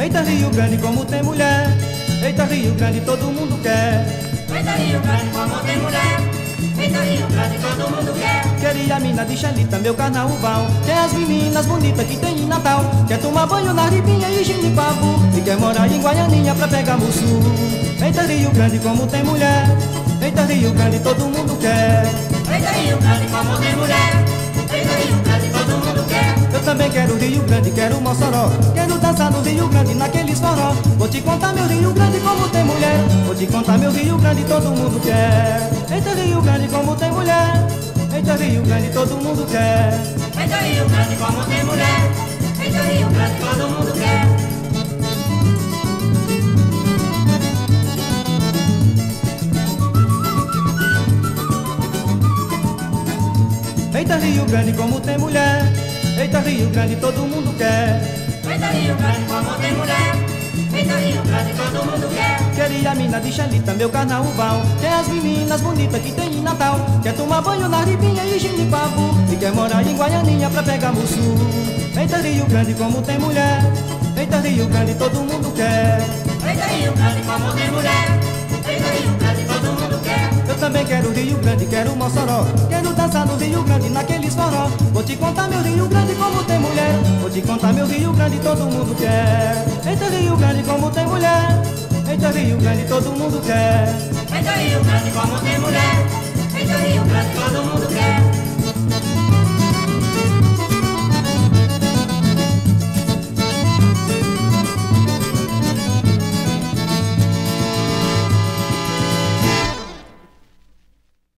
Rio Grande como tem mulher. Eita Rio Grande todo mundo quer. Eita Rio Grande como tem mulher. Eita Rio Grande todo mundo quer. Queria a mina de Xalita, meu carnaval. Quer as meninas bonitas que tem em Natal. Quer tomar banho na ribinha e ginipapo. E quer morar em Guaianinha pra pegar mussu. Eita Rio Grande como tem mulher. Eita Rio Grande todo mundo quer. Eita Rio Grande como tem mulher. Quero dançar no Rio Grande, naqueles forró Vou te contar meu Rio Grande como tem mulher. Vou te contar meu Rio Grande, todo mundo quer. Eita Rio Grande como tem mulher. Eita Rio Grande, todo mundo quer. Eita Rio Grande como tem mulher. Eita Rio Grande todo mundo quer. Eita Rio Grande como tem mulher. Eita Rio Grande, todo mundo quer Todo mundo quer. Queria a mina de Xalita, meu carnaval. Quer as meninas bonitas que tem em Natal. Quer tomar banho na ribinha e ginipapo E quer morar em Guaianinha pra pegar mussu Eita Rio Grande como tem mulher. Eita Rio Grande todo mundo quer. Eita Rio Grande como tem mulher. Também quero Rio Grande, quero Mossoró. Quero dançar no Rio Grande, naqueles forró Vou te contar meu Rio Grande como tem mulher. Vou te contar meu Rio Grande, todo mundo quer. Eita Rio Grande como tem mulher. Eita Rio Grande, todo mundo quer. Eita Rio Grande como tem